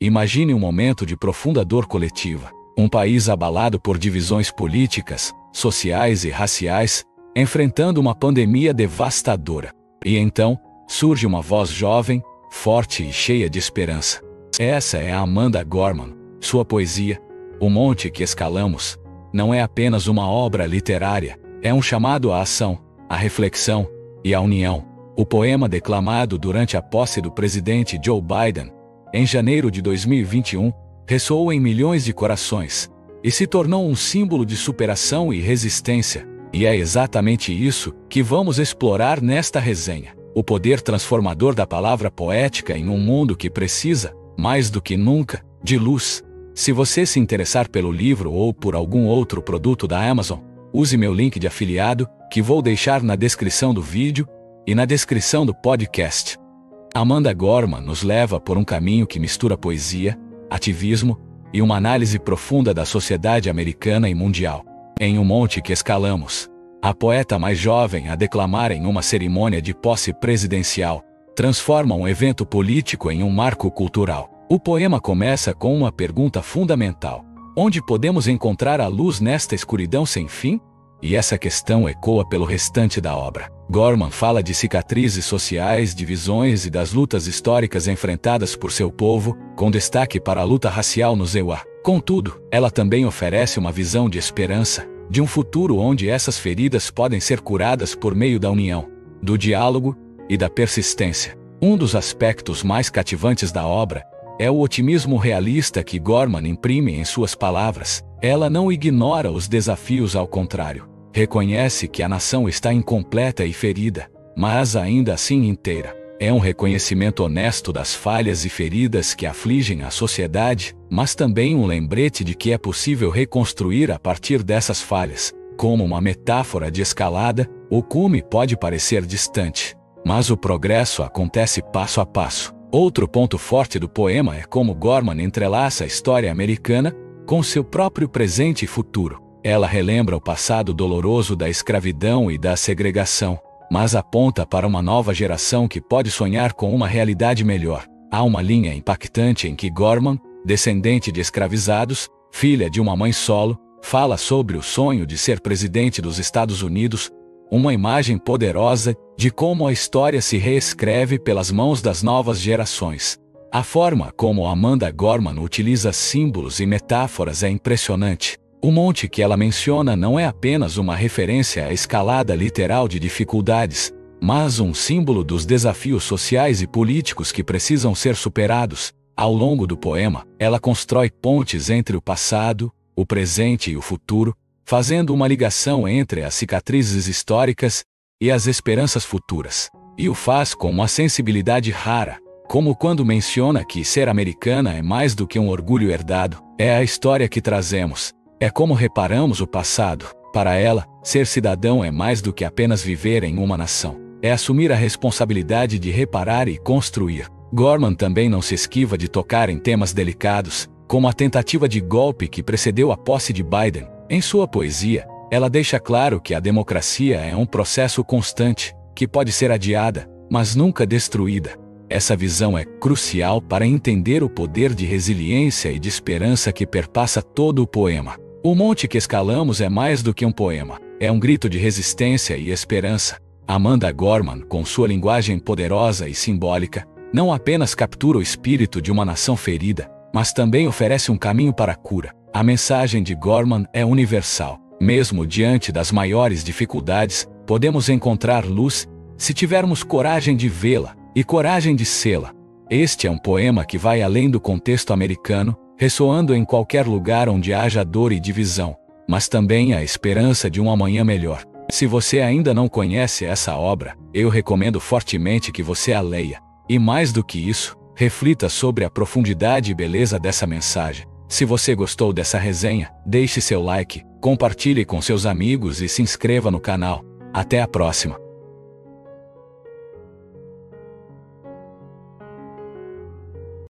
Imagine um momento de profunda dor coletiva. Um país abalado por divisões políticas, sociais e raciais, enfrentando uma pandemia devastadora. E então, surge uma voz jovem, forte e cheia de esperança. Essa é a Amanda Gorman. Sua poesia, O Monte que Escalamos, não é apenas uma obra literária, é um chamado à ação, à reflexão e à união. O poema declamado durante a posse do presidente Joe Biden, em janeiro de 2021, ressoou em milhões de corações e se tornou um símbolo de superação e resistência. E é exatamente isso que vamos explorar nesta resenha. O poder transformador da palavra poética em um mundo que precisa, mais do que nunca, de luz. Se você se interessar pelo livro ou por algum outro produto da Amazon, use meu link de afiliado, que vou deixar na descrição do vídeo e na descrição do podcast. Amanda Gorman nos leva por um caminho que mistura poesia, ativismo e uma análise profunda da sociedade americana e mundial. Em Um Monte que Escalamos, a poeta mais jovem a declamar em uma cerimônia de posse presidencial transforma um evento político em um marco cultural. O poema começa com uma pergunta fundamental: Onde podemos encontrar a luz nesta escuridão sem fim? E essa questão ecoa pelo restante da obra. Gorman fala de cicatrizes sociais, divisões e das lutas históricas enfrentadas por seu povo, com destaque para a luta racial no Zewa. Contudo, ela também oferece uma visão de esperança, de um futuro onde essas feridas podem ser curadas por meio da união, do diálogo e da persistência. Um dos aspectos mais cativantes da obra é o otimismo realista que Gorman imprime em suas palavras. Ela não ignora os desafios, ao contrário. Reconhece que a nação está incompleta e ferida, mas ainda assim inteira. É um reconhecimento honesto das falhas e feridas que afligem a sociedade, mas também um lembrete de que é possível reconstruir a partir dessas falhas. Como uma metáfora de escalada, o cume pode parecer distante, mas o progresso acontece passo a passo. Outro ponto forte do poema é como Gorman entrelaça a história americana com seu próprio presente e futuro. Ela relembra o passado doloroso da escravidão e da segregação, mas aponta para uma nova geração que pode sonhar com uma realidade melhor. Há uma linha impactante em que Gorman, descendente de escravizados, filha de uma mãe solo, fala sobre o sonho de ser presidente dos Estados Unidos, uma imagem poderosa de como a história se reescreve pelas mãos das novas gerações. A forma como Amanda Gorman utiliza símbolos e metáforas é impressionante. O monte que ela menciona não é apenas uma referência à escalada literal de dificuldades, mas um símbolo dos desafios sociais e políticos que precisam ser superados. Ao longo do poema, ela constrói pontes entre o passado, o presente e o futuro, fazendo uma ligação entre as cicatrizes históricas e as esperanças futuras. E o faz com uma sensibilidade rara, como quando menciona que ser americana é mais do que um orgulho herdado, é a história que trazemos, é como reparamos o passado. Para ela, ser cidadão é mais do que apenas viver em uma nação, é assumir a responsabilidade de reparar e construir. Gorman também não se esquiva de tocar em temas delicados, como a tentativa de golpe que precedeu a posse de Biden, em sua poesia, ela deixa claro que a democracia é um processo constante, que pode ser adiada, mas nunca destruída. Essa visão é crucial para entender o poder de resiliência e de esperança que perpassa todo o poema. O monte que escalamos é mais do que um poema, é um grito de resistência e esperança. Amanda Gorman, com sua linguagem poderosa e simbólica, não apenas captura o espírito de uma nação ferida, mas também oferece um caminho para a cura. A mensagem de Gorman é universal. Mesmo diante das maiores dificuldades, podemos encontrar luz se tivermos coragem de vê-la e coragem de sê-la. Este é um poema que vai além do contexto americano, ressoando em qualquer lugar onde haja dor e divisão, mas também a esperança de um amanhã melhor. Se você ainda não conhece essa obra, eu recomendo fortemente que você a leia. E mais do que isso, reflita sobre a profundidade e beleza dessa mensagem. Se você gostou dessa resenha, deixe seu like, compartilhe com seus amigos e se inscreva no canal. Até a próxima!